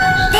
Hey!